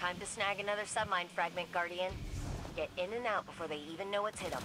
Time to snag another submind fragment, Guardian. Get in and out before they even know what's hit them.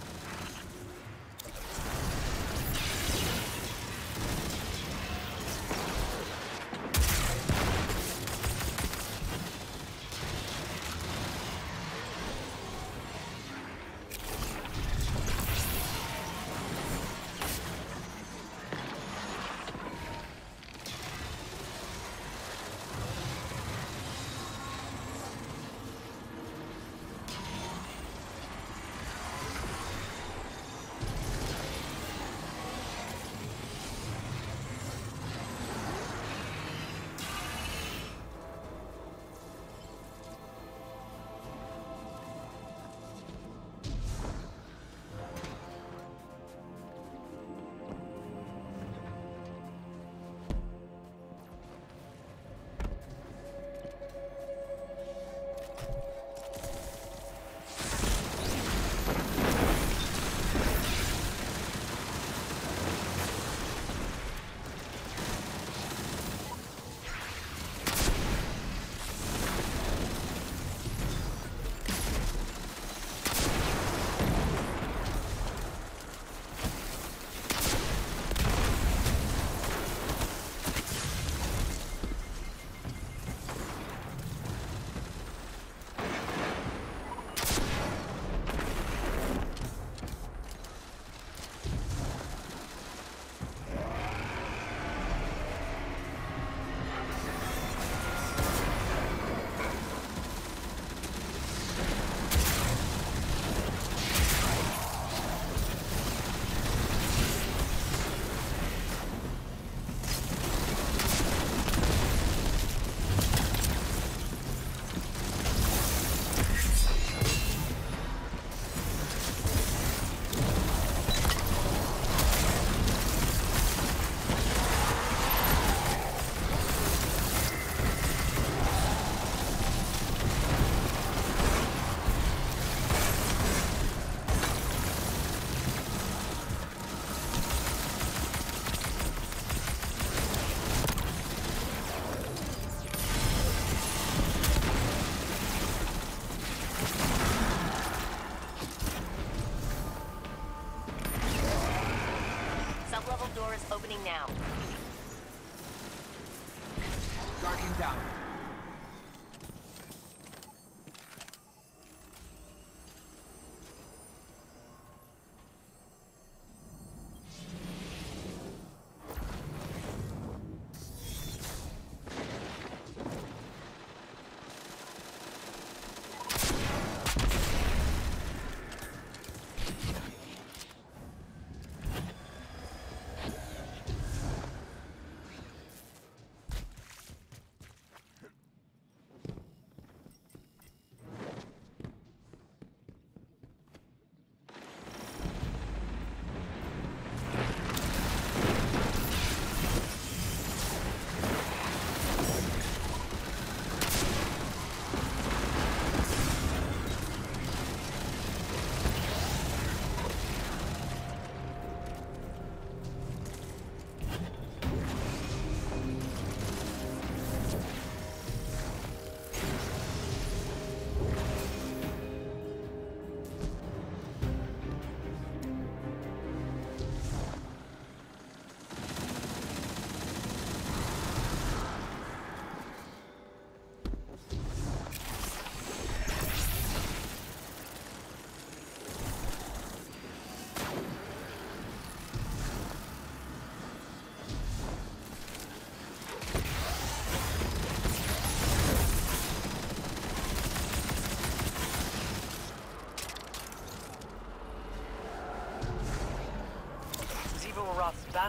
Opening now.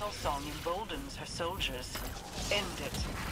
Battle song emboldens her soldiers. End it.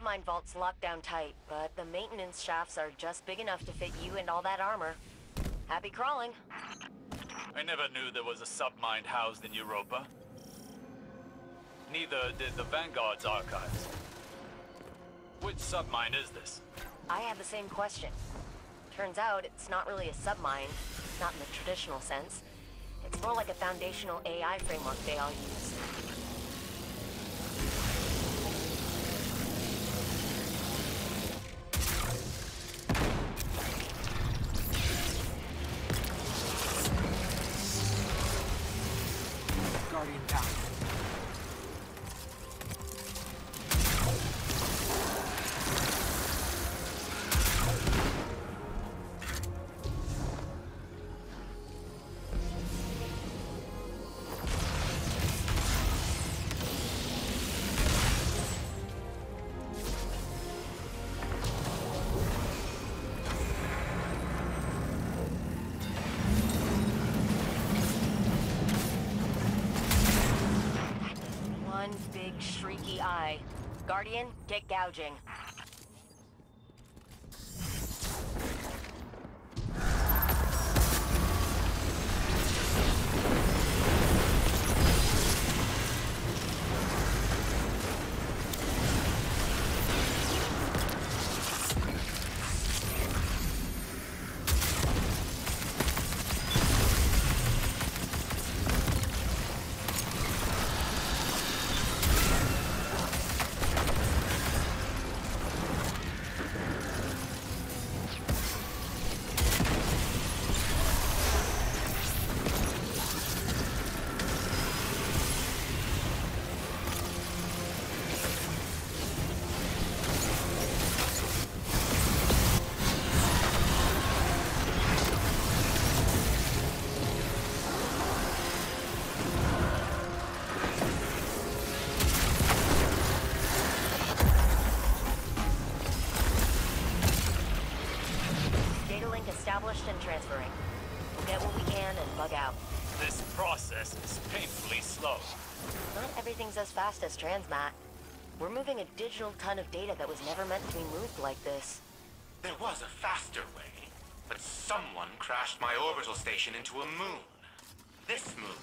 Submine vault's locked down tight, but the maintenance shafts are just big enough to fit you and all that armor. Happy crawling. I never knew there was a submind housed in Europa. Neither did the Vanguard's archives. Which submind is this? I had the same question. Turns out it's not really a submind, not in the traditional sense. It's more like a foundational AI framework they all use. Shrieky eye. Guardian, get gouging. Transferring. We'll get what we can and bug out. This process is painfully slow. Not everything's as fast as Transmat. We're moving a digital ton of data that was never meant to be moved like this. There was a faster way, but someone crashed my orbital station into a moon. This moon